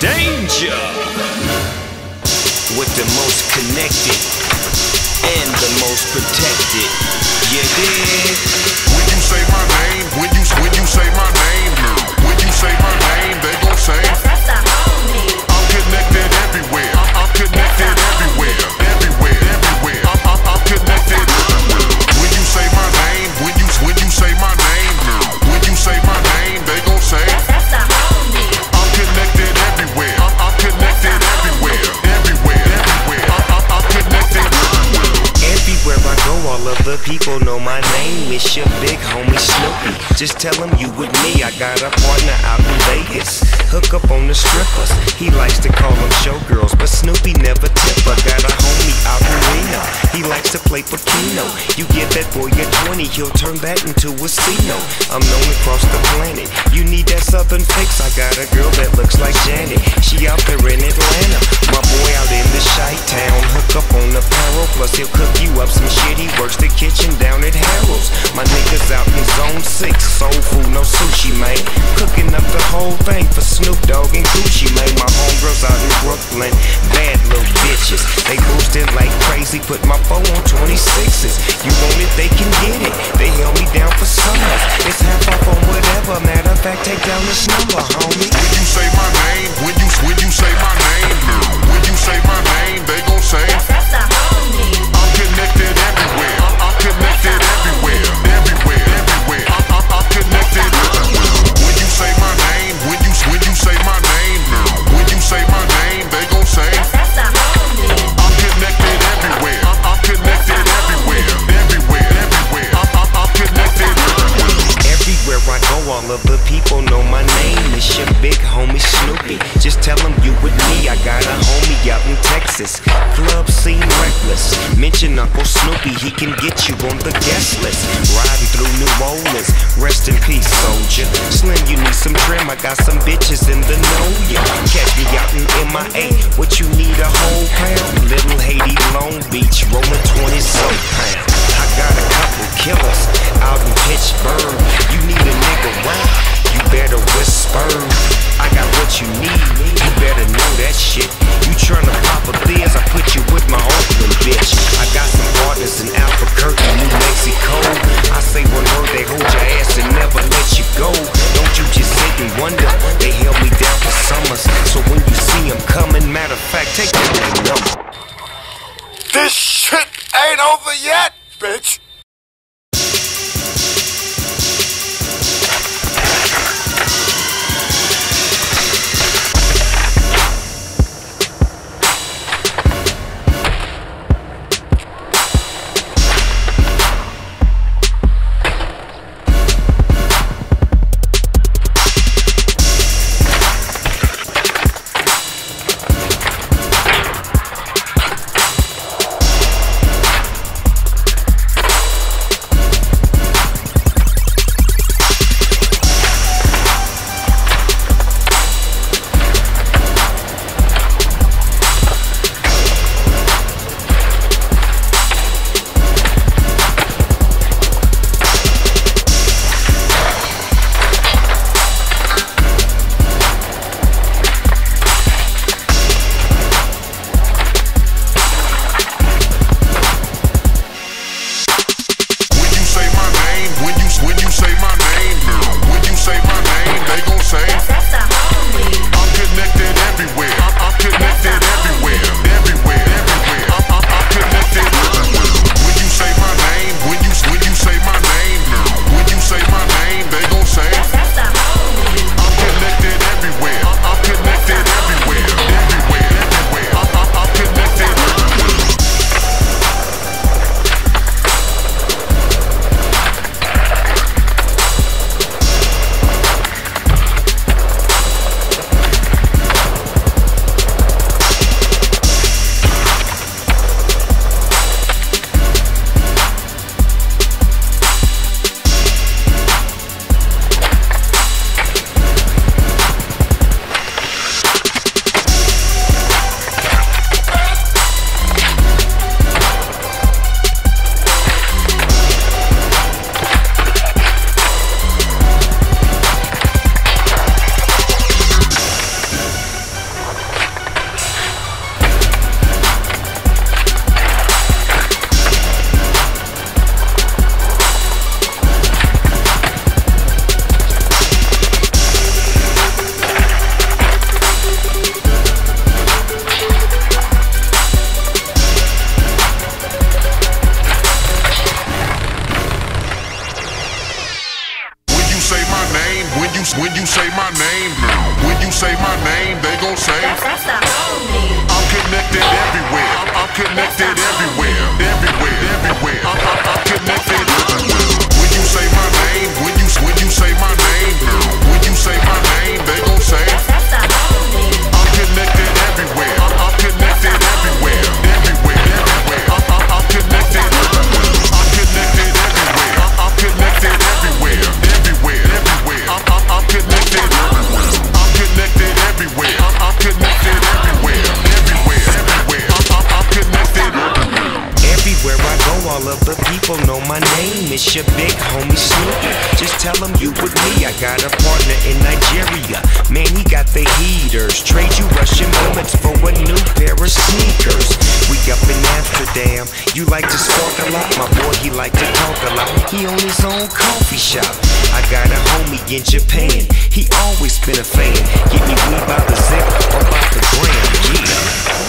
Danger! With the most connected and the most protected. You dig? When you say my name, when you when you say my name, when you say my name, they gon' say It's your big homie Snoopy. Just tell him you with me. I got a partner out in Vegas. Hook up on the strippers. He likes to call them showgirls, but Snoopy never tip. I got a homie out in Reno. He likes to play Pacino. You give that boy a 20, he'll turn that into a Cino. I'm known across the planet. You need that southern fix. I got a girl that looks like Janet. She out there in Atlanta. My boy out in the Chi Town. Hook up on the plus he'll cook you up some works the kitchen down at Harold's. My niggas out in zone six. Soul food, no sushi, man. Cooking up the whole thing for Snoop Dogg and Gucci, man. My homegirls out in Brooklyn. Bad little bitches. They boosting like crazy. Put my phone on 26s. You want it, they can get it. They held me down for summers. It's half off on whatever. Matter of fact, take down this number, homie. All of the people know my name. It's your big homie Snoopy. Just tell them you with me. I got a homie out in Texas. Club scene reckless. Mention Uncle Snoopy, he can get you on the guest list. Riding through New Orleans. Rest in peace, soldier. Slim, you need some trim. I got some bitches in the know ya. Catch me out in MIA. What you need a whole pound? Little Haiti, Long Beach, rolling 20 some pounds. Got a couple killers out in Pittsburgh. You need a nigga round, you better whisper. I got what you need, you better know that shit. You tryna pop a Liz, I put you with my Oakland bitch. I got some partners in Albuquerque, New Mexico. I say one word, they hold your ass and never let you go. Don't you just sit and wonder, they held me down for summers. So when you see them coming, matter of fact, take connected everywhere. I'm, I'm connected everywhere, everywhere, everywhere. I'm, I'm, I'm connected people know my name. It's your big homie Snoopy. Just tell them you with me. I got a partner in Nigeria. Man, he got the heaters. Trade you Russian bullets for a new pair of sneakers. We up in Amsterdam. You like to spark a lot. My boy, he like to talk a lot. He own his own coffee shop. I got a homie in Japan. He always been a fan. Get me weed by the zip or by the gram. Yeah.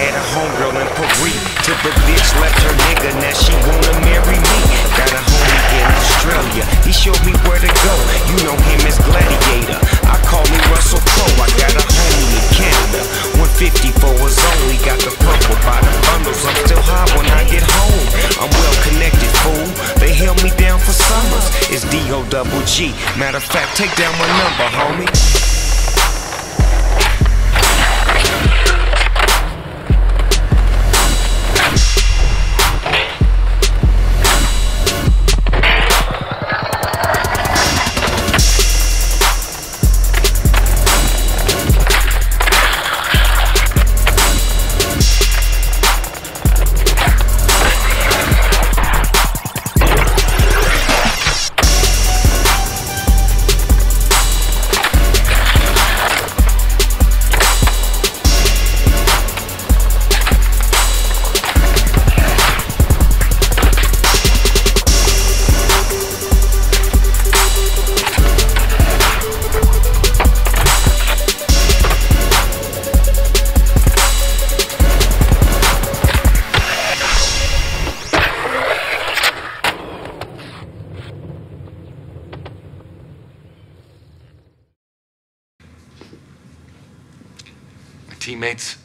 Had a homegirl in Paris Till the bitch left her nigga, now she wanna marry me. Got a homie in Australia, he showed me where to go. You know him as Gladiator, I call him Russell Crowe. I got a homie in Canada, 150 for his only Got the purple by the bundles, I'm still high when I get home. I'm well connected, fool, they held me down for summers. It's D-O double G, matter of fact, take down my number, homie teammates.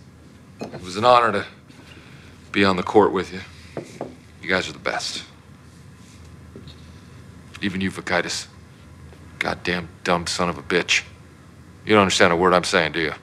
It was an honor to be on the court with you. You guys are the best. Even you, Vakitis. Goddamn dumb son of a bitch. You don't understand a word I'm saying, do you?